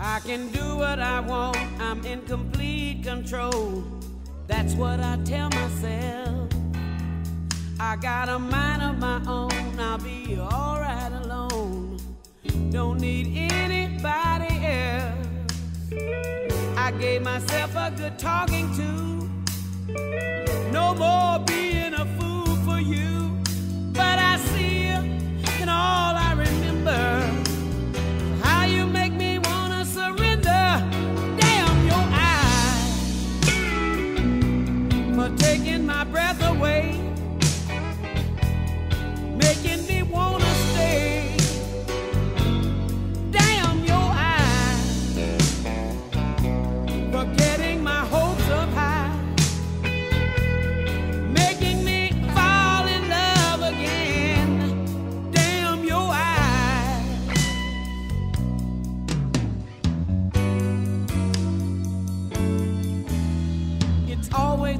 I can do what I want, I'm in complete control. That's what I tell myself. I got a mind of my own, I'll be alright alone. Don't need anybody else. I gave myself a good talking to. No more being a fool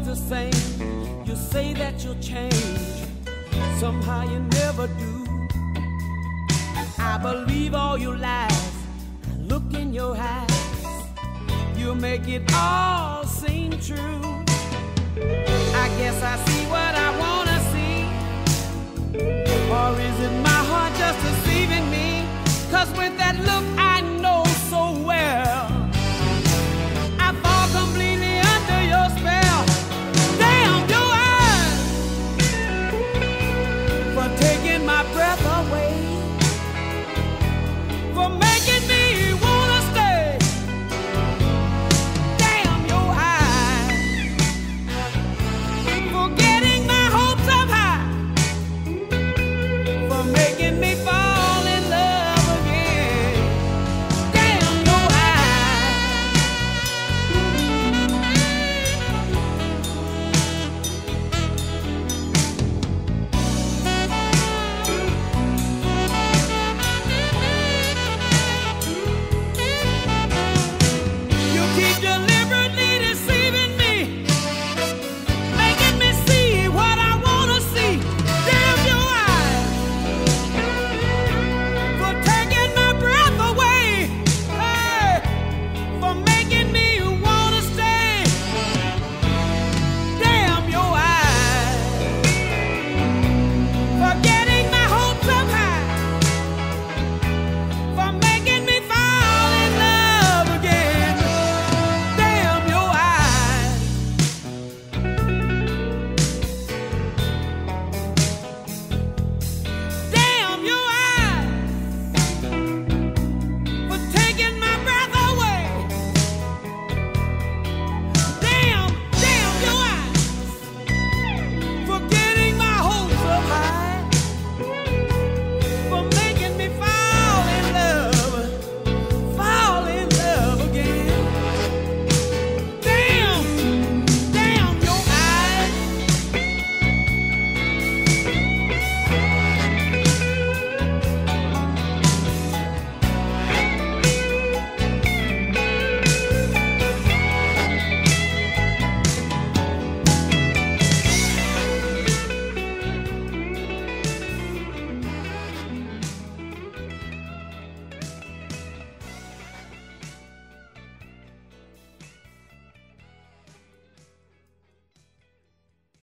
the same. You say that you'll change, somehow you never do. I believe all your lies. Look in your eyes. You make it all seem true. I guess I see what I wanna see. Or is it my heart just deceiving me? Cause with that look